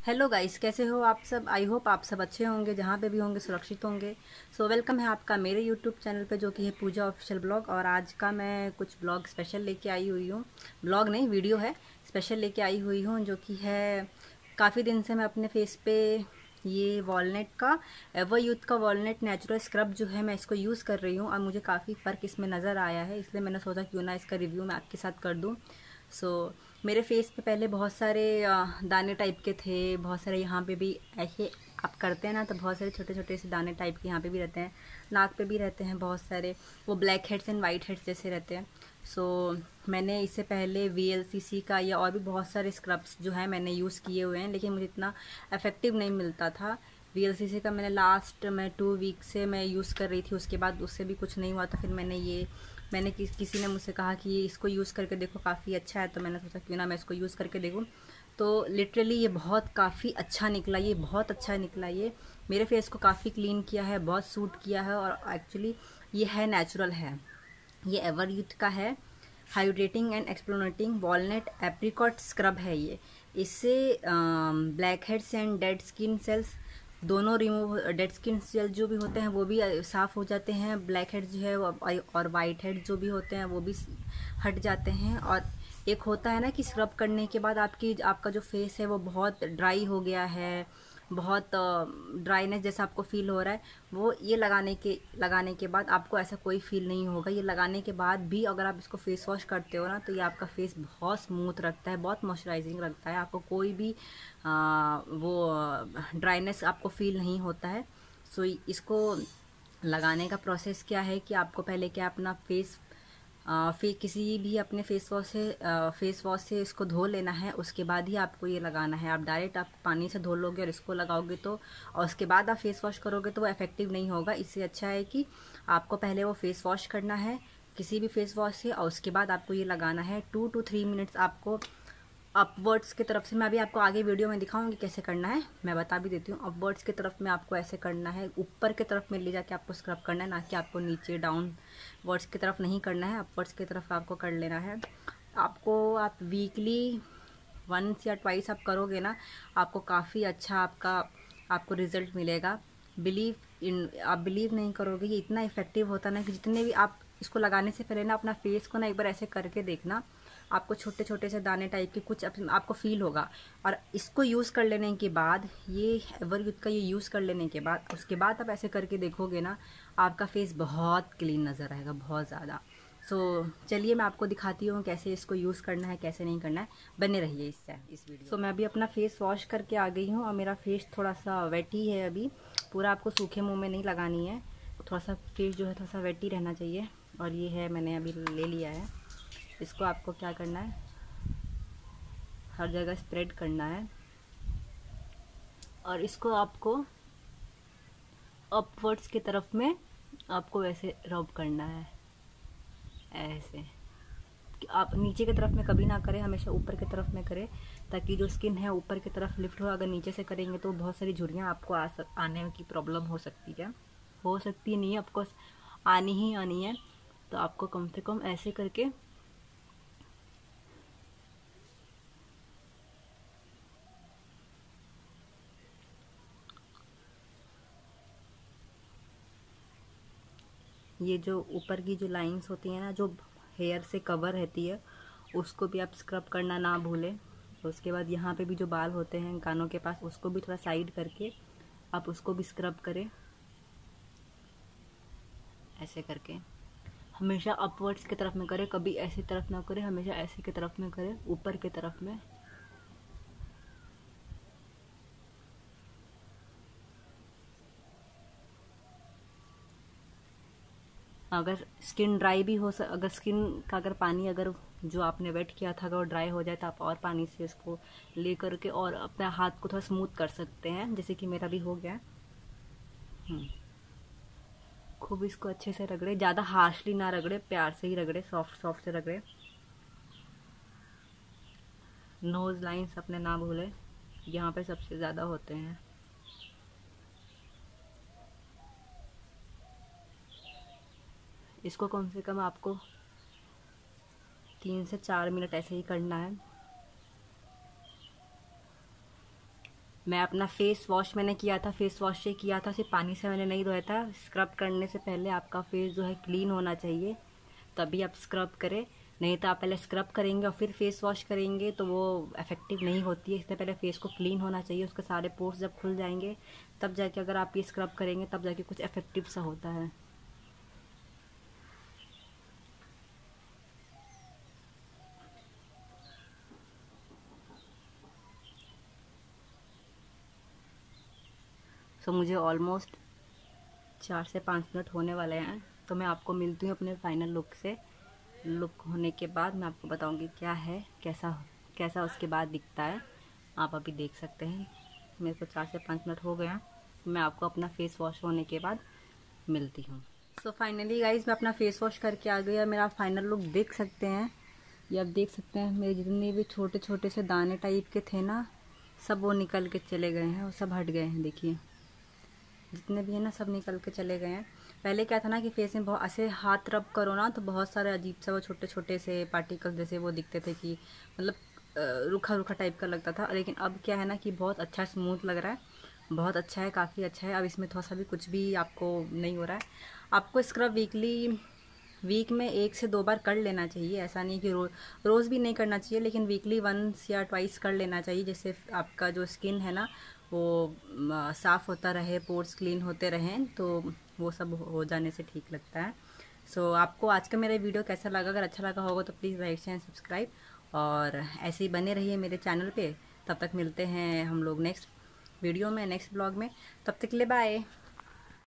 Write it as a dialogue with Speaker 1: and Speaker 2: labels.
Speaker 1: Hello guys कैसे हो आप सब? आई होप आप सब अच्छे होंगे जहाँ पे भी होंगे सुरक्षित होंगे। सो so, वेलकम है आपका मेरे यूट्यूब चैनल पे जो कि है पूजा ऑफिशियल ब्लॉग और आज का मैं कुछ ब्लॉग स्पेशल लेके आई हुई हूँ। ब्लॉग नहीं वीडियो है स्पेशल लेके आई हुई हूँ जो कि है काफ़ी दिन से मैं अपने फेस पे ये वॉलनट का एवर यूथ का वॉलनट नेचुरल स्क्रब जो है मैं इसको यूज़ कर रही हूँ और मुझे काफ़ी फ़र्क इसमें नज़र आया है इसलिए मैंने सोचा क्यों ना इसका रिव्यू मैं आपके साथ कर दूँ। सो so, मेरे फेस पे पहले बहुत सारे दाने टाइप के थे बहुत सारे यहाँ पे भी ऐसे आप करते हैं ना तो बहुत सारे छोटे छोटे से दाने टाइप के यहाँ पे भी रहते हैं। नाक पे भी रहते हैं बहुत सारे वो blackheads and whiteheads जैसे रहते हैं। सो so, मैंने इससे पहले वीएलसीसी का या और भी बहुत सारे स्क्रब्स जो है मैंने यूज़ किए हुए हैं लेकिन मुझे इतना इफ़ेक्टिव नहीं मिलता था। वी का मैंने लास्ट मैं टू वीक से मैं यूज़ कर रही थी, उसके बाद उससे भी कुछ नहीं हुआ तो फिर मैंने ये, मैंने किस, किसी ने मुझसे कहा कि इसको यूज़ करके देखो, काफ़ी अच्छा है तो मैंने सोचा क्यों ना मैं इसको यूज़ करके देखूँ। तो लिटरली ये बहुत काफ़ी अच्छा निकला, ये बहुत अच्छा निकला, ये मेरे फेस को काफ़ी क्लीन किया है, बहुत सूट किया है, और एक्चुअली ये है नेचुरल है। ये एवर यूथ का है hydrating and exfoliating walnut apricot scrub है ये। इससे blackheads and dead skin cells दोनों रिमूव डेड स्किन सेल जो भी होते हैं, वो भी साफ़ हो जाते हैं। ब्लैक हेड जो है और वाइट हेड जो भी होते हैं, वो भी हट जाते हैं। और एक होता है ना कि स्क्रब करने के बाद आपकी, आपका जो फेस है, वो बहुत ड्राई हो गया है। बहुत ड्राइनेस जैसा आपको फील हो रहा है वो ये लगाने के लगाने के बाद आपको ऐसा कोई फील नहीं होगा। ये लगाने के बाद भी अगर आप इसको फेस वॉश करते हो ना तो ये आपका फेस बहुत स्मूथ रखता है बहुत मॉइस्चराइजिंग रखता है। आपको कोई भी आ, वो ड्राइनेस आपको फील नहीं होता है। सो इसको लगाने का प्रोसेस क्या है कि आपको पहले क्या अपना फेस फिर किसी भी अपने फेस वॉश से फेस वॉश से इसको धो लेना है, उसके बाद ही आपको ये लगाना है। आप डायरेक्ट आप पानी से धो लोगे और इसको लगाओगे तो और उसके बाद आप फेस वॉश करोगे तो वो इफ़ेक्टिव नहीं होगा। इससे अच्छा है कि आपको पहले वो फेस वॉश करना है, किसी भी फेस वॉश से, और उसके बाद आपको ये लगाना है। टू टू थ्री मिनट्स आपको अपवर्ड्स की तरफ़ से मैं अभी आपको आगे वीडियो में दिखाऊँगी कैसे करना है। मैं बता भी देती हूँ, अपवर्ड्स की तरफ़ में आपको ऐसे करना है। ऊपर की तरफ़ में ले जाके आपको स्क्रब करना है, ना कि आपको नीचे डाउन वर्ड्स की तरफ़ नहीं करना है अपवर्ड्स की तरफ़ आपको कर लेना है। आपको आप वीकली वंस या ट्वाइस आप करोगे ना, आपको काफ़ी अच्छा आपका, आपको रिज़ल्ट मिलेगा। बिलीव इन आप बिलीव नहीं करोगे, ये इतना इफ़ेक्टिव होता ना कि जितने भी आप इसको लगाने से पहले ना अपना फेस को ना एक बार ऐसे करके देखना। आपको छोटे छोटे से दाने टाइप के कुछ आपको फील होगा। और इसको यूज़ कर लेने के बाद ये एवर का ये यूज़ कर लेने के बाद उसके बाद आप ऐसे करके देखोगे ना आपका फेस बहुत क्लीन नज़र आएगा बहुत ज़्यादा। सो so, चलिए मैं आपको दिखाती हूँ कैसे इसको यूज़ करना है कैसे नहीं करना है। बने रहिए इससे इस वीडियो सो so, मैं अभी अपना फेस वॉश करके आ गई हूँ और मेरा फेस थोड़ा सा वेट ही है अभी। पूरा आपको सूखे मुँह में नहीं लगानी है। थोड़ा सा फेस जो है थोड़ा सा वेट ही रहना चाहिए। और ये है मैंने अभी ले लिया है। इसको आपको क्या करना है? हर जगह स्प्रेड करना है। और इसको आपको अपवर्ड्स की तरफ़ में आपको वैसे रब करना है। ऐसे। कि आप नीचे की तरफ़ में कभी ना करें, हमेशा ऊपर की तरफ़ में करें, ताकि जो स्किन है ऊपर की तरफ़ लिफ्ट हो। अगर नीचे से करेंगे तो बहुत सारी झुर्रियाँ आपको आ सक, आने की प्रॉब्लम हो सकती है। हो सकती नहीं है ऑफकोर्स आनी ही आनी है। तो आपको कम से कम ऐसे करके ये जो ऊपर की जो लाइंस होती हैं ना, जो हेयर से कवर रहती है, उसको भी आप स्क्रब करना ना भूलें। उसके बाद यहाँ पे भी जो बाल होते हैं कानों के पास, उसको भी थोड़ा साइड करके आप उसको भी स्क्रब करें। ऐसे करके। हमेशा अपवर्ड्स की तरफ़ में करें, कभी ऐसी तरफ़ ना करें, हमेशा ऐसे की तरफ़ में करें, ऊपर की तरफ़ में। अगर स्किन ड्राई भी हो सक अगर स्किन का अगर पानी अगर जो आपने वेट किया था, अगर वो ड्राई हो जाए तो आप और पानी से इसको ले करके और अपने हाथ को थोड़ा स्मूथ कर सकते हैं, जैसे कि मेरा भी हो गया। हम्म। खूब इसको अच्छे से रगड़े, ज़्यादा हार्शली ना रगड़े, प्यार से ही रगड़े सॉफ्ट सॉफ्ट से रगड़े। नोज़ लाइंस अपने ना भूले, यहाँ पे सबसे ज़्यादा होते हैं। इसको कम से कम आपको तीन से चार मिनट ऐसे ही करना है। मैं अपना फेस वॉश मैंने किया था फेस वॉश से किया था, सिर्फ़ पानी से मैंने नहीं धोया था। स्क्रब करने से पहले आपका फेस जो है क्लीन होना चाहिए। तभी आप स्क्रब करें। नहीं तो आप पहले स्क्रब करेंगे और फिर फेस वॉश करेंगे तो वो इफ़ेक्टिव नहीं होती है। इससे पहले फेस को क्लीन होना चाहिए, उसके सारे पोर्स जब खुल जाएँगे, तब जाके अगर आप ये स्क्रब करेंगे, तब जाके कुछ इफ़ेक्टिव सा होता है। सो मुझे ऑलमोस्ट चार से पाँच मिनट होने वाले हैं। तो मैं आपको मिलती हूँ अपने फाइनल लुक से। लुक होने के बाद मैं आपको बताऊँगी क्या है, कैसा कैसा उसके बाद दिखता है। आप अभी देख सकते हैं। मेरे को चार से पाँच मिनट हो गया मैं आपको अपना फेस वॉश होने के बाद मिलती हूँ। सो फाइनली गाइज़ मैं अपना फेस वॉश करके आ गई और मेरा फाइनल लुक देख सकते हैं। ये आप देख सकते हैं, मेरे जितने भी छोटे छोटे से दाने टाइप के थे ना, सब वो निकल के चले गए हैं और सब हट गए हैं, देखिए। जितने भी हैं ना सब निकल के चले गए हैं। पहले क्या था ना कि फेस में बहुत ऐसे हाथ रब करो ना तो बहुत सारे अजीब सा वो छोटे छोटे से पार्टिकल्स जैसे वो दिखते थे कि मतलब रूखा रूखा टाइप का लगता था। लेकिन अब क्या है ना कि बहुत अच्छा स्मूथ लग रहा है। बहुत अच्छा है काफ़ी अच्छा है। अब इसमें थोड़ा सा भी कुछ भी आपको नहीं हो रहा है। आपको स्क्रब वीकली वीक में एक से दो बार कर लेना चाहिए। ऐसा नहीं कि रो, रोज़ भी नहीं करना चाहिए लेकिन वीकली वंस या ट्वाइस कर लेना चाहिए जिससे आपका जो स्किन है ना वो साफ़ होता रहे पोर्स क्लीन होते रहें तो वो सब हो जाने से ठीक लगता है। सो so, आपको आज का मेरा वीडियो कैसा लगा? अगर अच्छा लगा होगा तो प्लीज़ लाइक शेयर सब्सक्राइब और ऐसे ही बने रहिए मेरे चैनल पे। तब तक मिलते हैं हम लोग नेक्स्ट वीडियो में नेक्स्ट ब्लॉग में। तब तक के लिए बाय